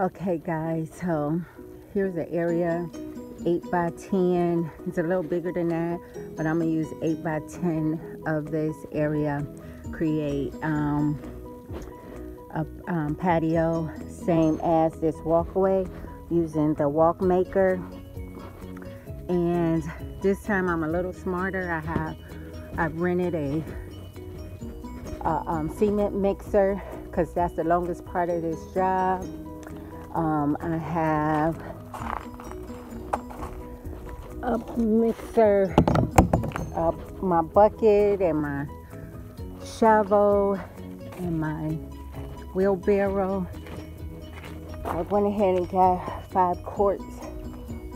Okay guys, so here's the area 8 by 10 it's a little bigger than that but I'm gonna use 8 by 10 of this area. Create um, a um, patio same as this walkway using the WalkMaker. And this time I'm a little smarter. I have I've rented a, a um, cement mixer because that's the longest part of this job um, I have a mixer, uh, my bucket and my shovel and my wheelbarrow. I went ahead and got five quarts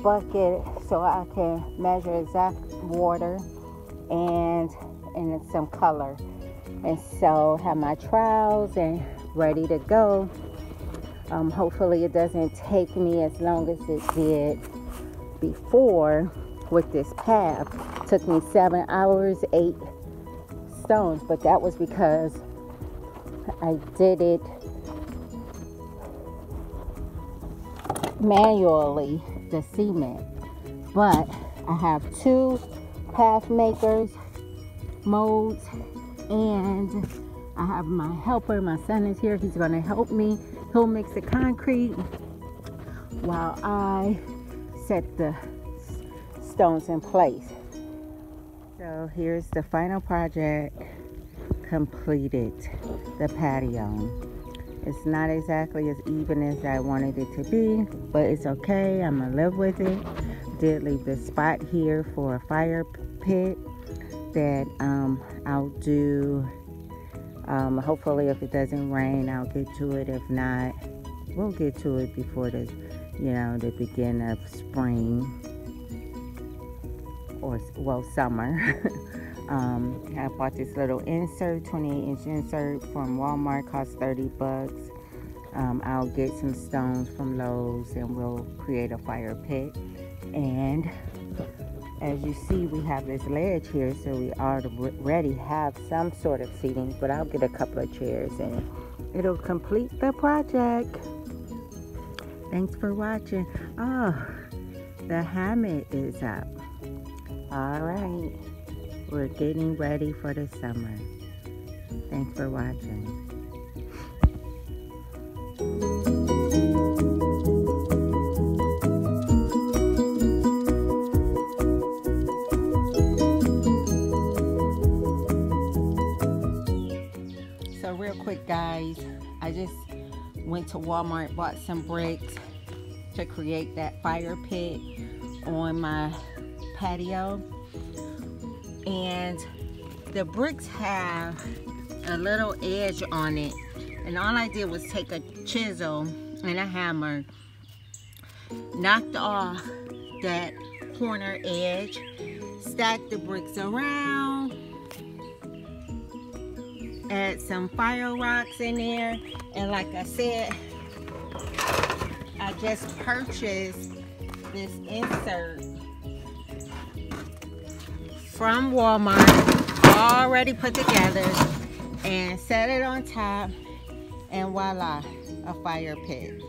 bucket so I can measure exact water and and some color. And so have my trowels and ready to go. Um, hopefully it doesn't take me as long as it did before with this path. It took me seven hours, eight stones, but that was because I did it manually, the cement. But I have two path makers modes and I have my helper. My son is here. He's going to help me He'll mix the concrete while I set the stones in place. So here's the final project completed, the patio. It's not exactly as even as I wanted it to be, but it's okay. I'm gonna live with it. Did leave this spot here for a fire pit that um, I'll do um, hopefully, if it doesn't rain, I'll get to it. If not, we'll get to it before the, you know, the beginning of spring or well summer. um, I bought this little insert, 28 inch insert from Walmart, cost 30 bucks. Um, I'll get some stones from Lowe's and we'll create a fire pit. And as you see, we have this ledge here, so we already have some sort of seating, but I'll get a couple of chairs and it'll complete the project. Thanks for watching. Oh, the hammock is up. All right, we're getting ready for the summer. Thanks for watching. Quick guys I just went to Walmart bought some bricks to create that fire pit on my patio. And the bricks have a little edge on it. And all I did was take a chisel and a hammer knocked off that corner edge stacked the bricks around add some fire rocks in there. And like I said I just purchased this insert from Walmart. Already put together and set it on top and voila a fire pit